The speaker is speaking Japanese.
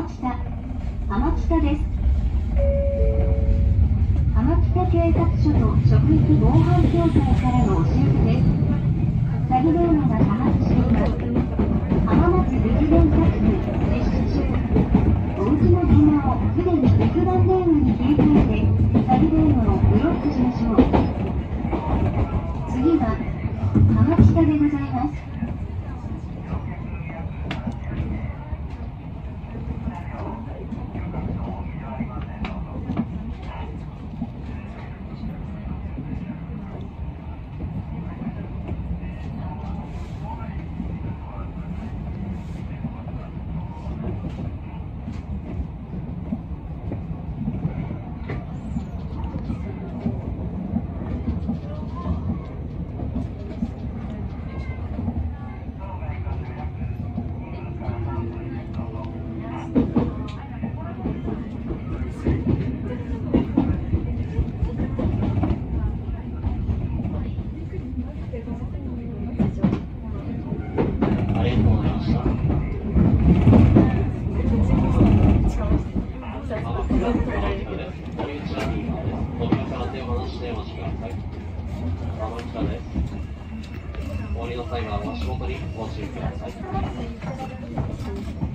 浜北北です。浜北警察署と職域防犯協会からのお知らせです。詐欺電話が多発しています浜松ビジネ電作戦実施中おうちの電話をすでに留守番電話に切り替えて詐欺電話をブロックしましょう次は浜北でございます。終わりの際は足元にご注意ください。